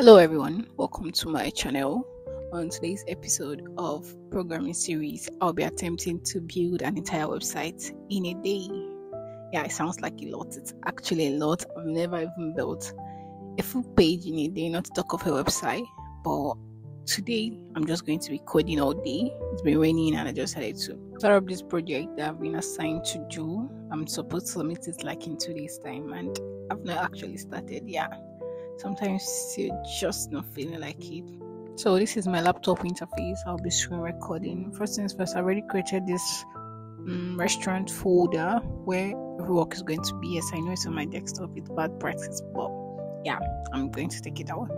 Hello, everyone. Welcome to my channel. On today's episode of programming series, I'll be attempting to build an entire website in a day. Yeah, it sounds like a lot. It's actually a lot. I've never even built a full page in a day, not to talk of a website. But today, I'm just going to be coding all day. It's been raining, and I just had to start up this project that I've been assigned to do. I'm supposed to submit it like in two days' time, and I've not actually started. Yeah sometimes you're just not feeling like it. So this is my laptop interface. I'll be screen recording. First things first, I already created this um, restaurant folder where work is going to be. Yes, I know it's on my desktop. It's bad practice, but yeah, I'm going to take it out.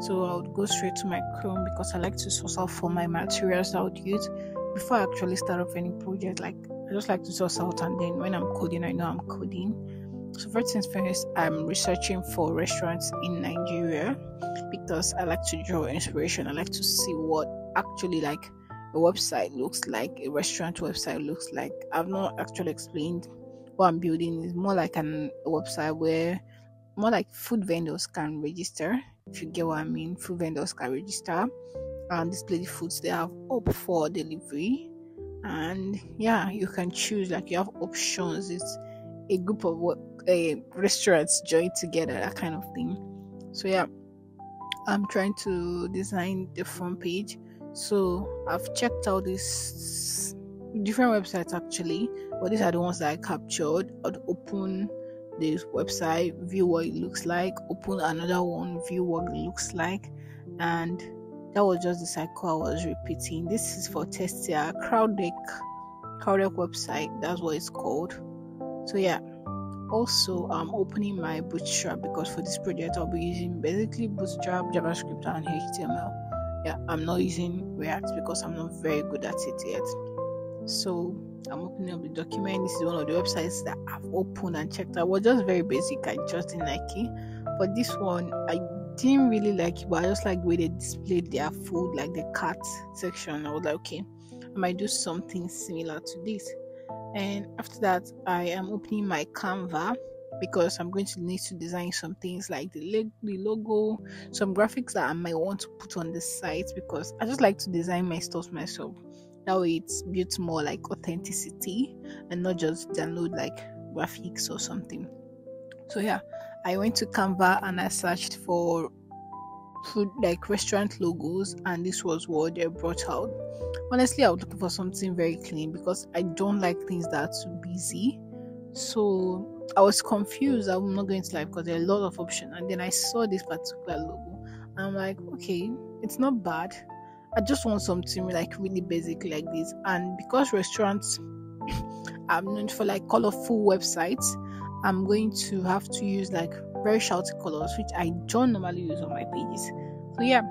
So I would go straight to my Chrome because I like to source out for my materials I would use before I actually start off any project. Like I just like to source out, and then when I'm coding, I know I'm coding so first things first, I'm researching for restaurants in Nigeria because I like to draw inspiration. I like to see what actually like a website looks like, a restaurant website looks like. I've not actually explained what I'm building. It's more like an, a website where more like food vendors can register. If you get what I mean, food vendors can register and display the foods they have up for delivery. And yeah, you can choose like you have options. It's a group of what restaurants join together, that kind of thing. So yeah, I'm trying to design the front page. So I've checked out these different websites actually, but these are the ones that I captured. I'd open this website, view what it looks like, open another one, view what it looks like, and that was just the cycle I was repeating. This is for Testia Crowddeck Crowddeck website, that's what it's called. So yeah, also I'm opening my bootstrap because for this project I'll be using basically bootstrap, JavaScript and HTML. Yeah, I'm not using React because I'm not very good at it yet. So I'm opening up the document. This is one of the websites that I've opened and checked out. was just very basic. I just didn't like it. But this one I didn't really like it, but I just like the way they displayed their food, like the cart section. I was like, okay, I might do something similar to this and after that i am opening my canva because i'm going to need to design some things like the, the logo some graphics that i might want to put on the site because i just like to design my stuff myself. That way it's built more like authenticity and not just download like graphics or something. So yeah i went to canva and i searched for food like restaurant logos and this was what they brought out. Honestly i was looking for something very clean because i don't like things that are too busy. So i was confused. I'm not going to like because there are a lot of options. And then i saw this particular logo. I'm like okay it's not bad. I just want something like really basic like this. And because restaurants are known for like colorful websites i'm going to have to use like very shouty colors, which I don't normally use on my pages. So yeah,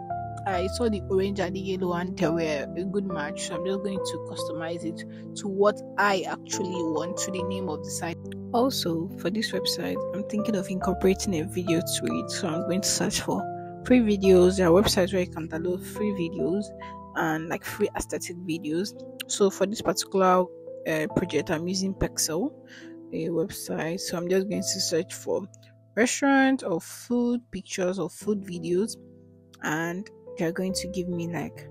I saw the orange and the yellow and they were a good match. So I'm just going to customize it to what I actually want to the name of the site. Also, for this website, I'm thinking of incorporating a video to it. So I'm going to search for free videos. There are websites where you can download free videos and like free aesthetic videos. So for this particular uh, project, I'm using Pexel, a website. So I'm just going to search for restaurant or food pictures or food videos and they're going to give me like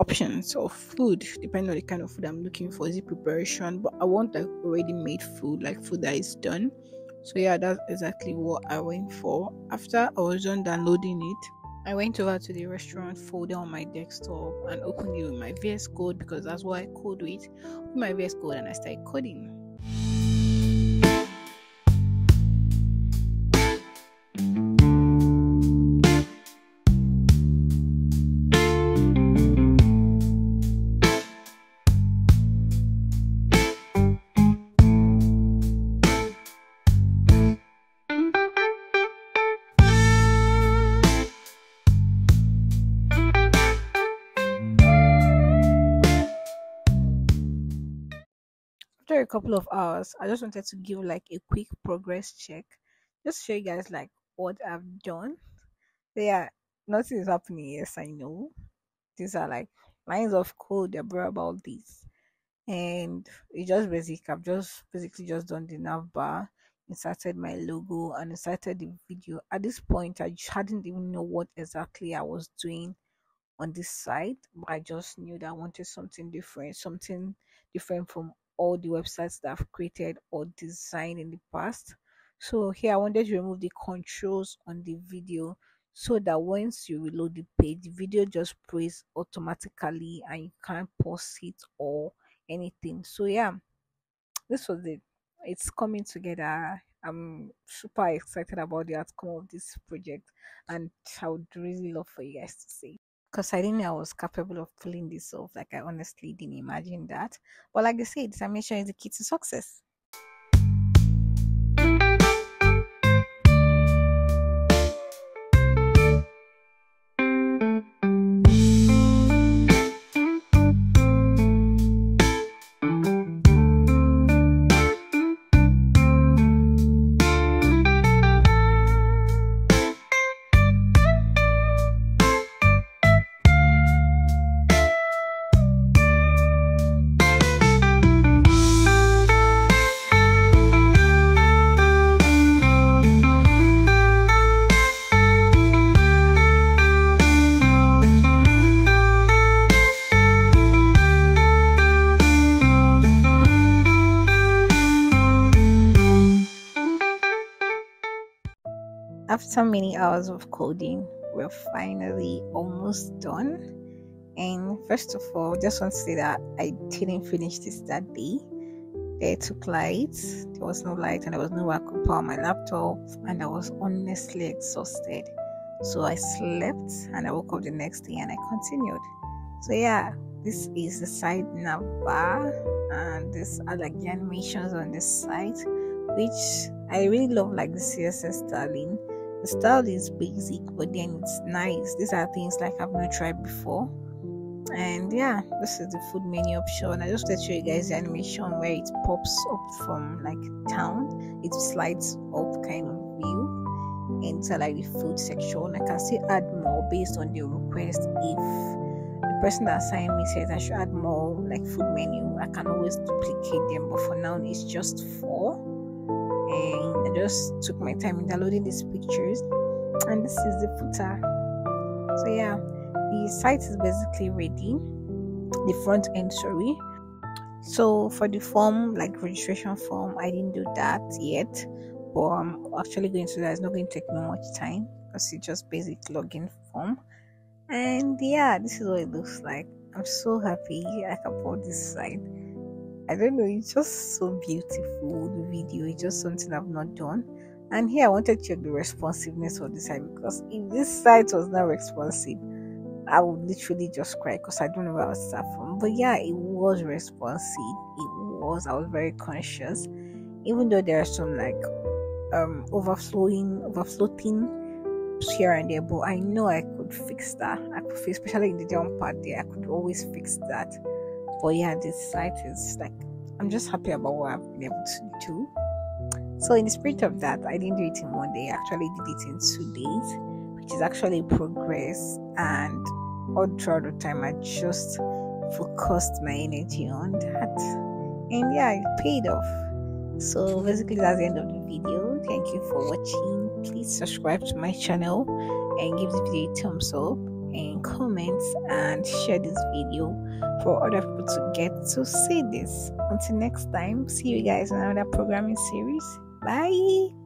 options of food depending on the kind of food I'm looking for. Is it preparation? But I want like already made food, like food that is done. So yeah, that's exactly what I went for. After I was done downloading it, I went over to the restaurant folder on my desktop and opened it with my VS Code because that's what I code with. With my VS Code and I started coding. A couple of hours, I just wanted to give like a quick progress check, just show you guys like what I've done. So yeah, nothing is happening. Yes, I know. These are like lines of code that brought about this, and it's just basic. I've just basically just done the nav bar. inserted my logo and inserted the video at this point i just hadn't even know what exactly i was doing on this site but i just knew that i wanted something different something different from all the websites that i've created or designed in the past. So here i wanted to remove the controls on the video so that once you reload the page the video just plays automatically and you can't pause it or anything. So yeah this was it. It's coming together. I'm super excited about the outcome of this project and i would really love for you guys to see because I didn't know I was capable of pulling this off. Like I honestly didn't imagine that. But like I said, determination is the key to success. After many hours of coding, we're finally almost done. And first of all, just want to say that I didn't finish this that day. They took light, there was no light, and there was no way I could power my laptop, and I was honestly exhausted. So I slept and I woke up the next day and I continued. So yeah, this is the side nav bar, and this are like the animations on this site, which I really love, like the CSS styling the style is basic, but then it's nice. These are things like I've not tried before. And yeah, this is the food menu option. I just let show you guys the animation where it pops up from like town. It slides up kind of view into like the food section. I can still add more based on the request if the person that assigned me says I should add more like food menu. I can always duplicate them, but for now it's just four just took my time in downloading these pictures. And this is the footer. So yeah the site is basically ready. The front end sorry. So for the form like registration form I didn't do that yet. But I'm actually going to that it's not going to take me much time because it's just basic login form. And yeah this is what it looks like. I'm so happy I can this site I don't know, it's just so beautiful. The video It's just something I've not done. And here I wanted to check the responsiveness of the site because if this site was not responsive, I would literally just cry because I don't know where I was start from. But yeah, it was responsive. It was. I was very conscious, even though there are some like um overflowing, overflowing here and there. But I know I could fix that. I could fix, especially in the down part there. I could always fix that but yeah, this site is like I'm just happy about what I've been able to do. So in the spirit of that, I didn't do it in one day. I actually did it in two days, which is actually progress. And all throughout the time, I just focused my energy on that. And yeah, it paid off. So basically, that's the end of the video. Thank you for watching. Please subscribe to my channel and give this video a thumbs up and comments and share this video for other people to get to see this. Until next time, see you guys in another programming series. Bye.